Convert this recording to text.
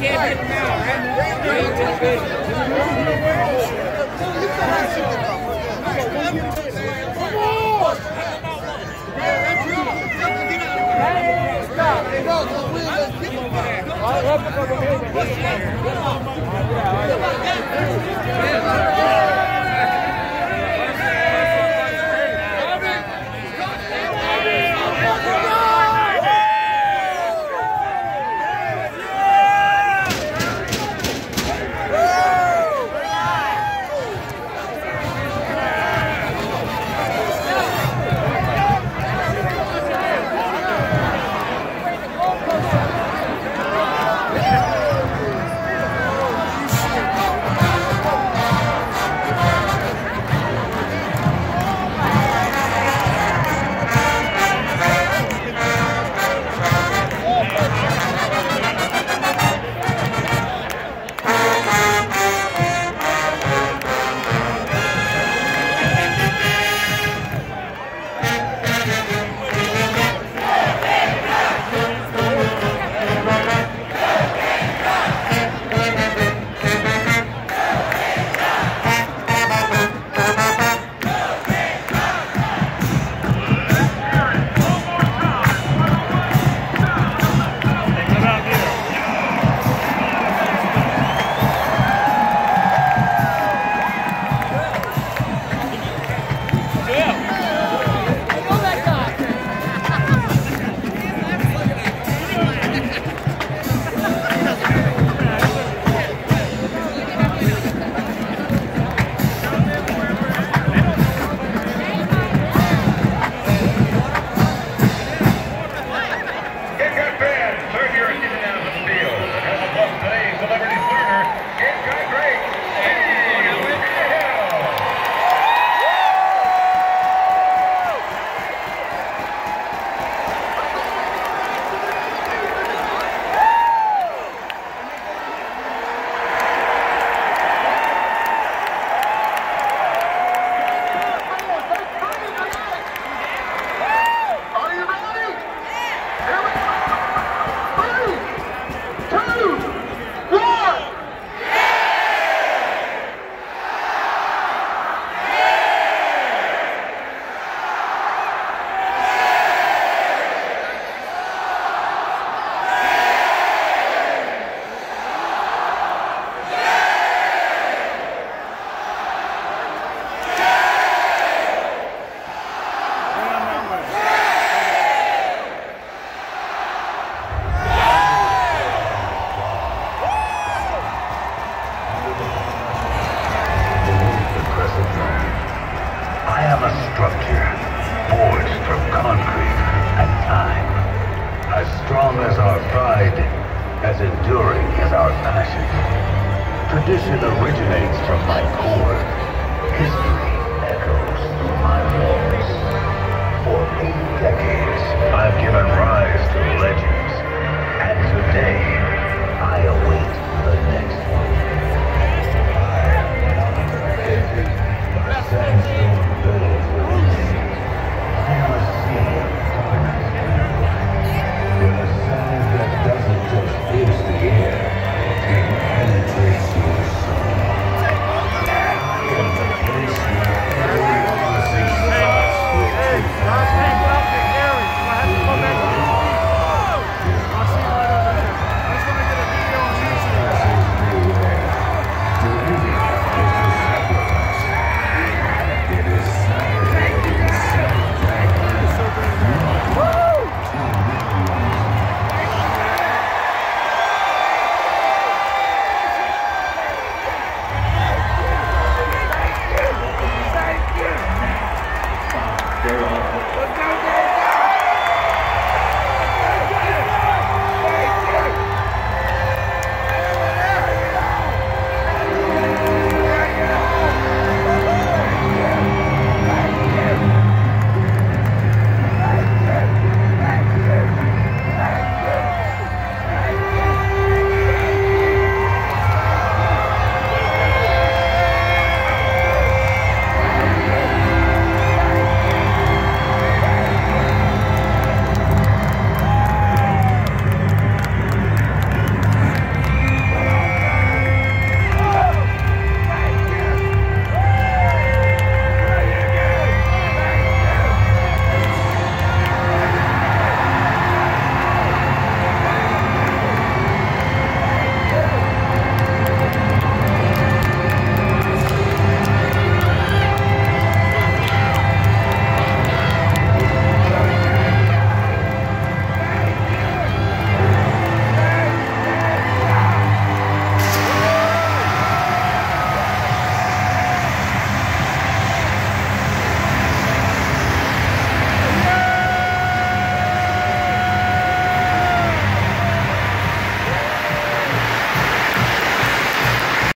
can't hit now, right? You ain't too big. Come on! Hey, stop. All right, let's go. Structure forged from concrete and time. As strong as our pride, as enduring as our passion. Tradition originates from my core. History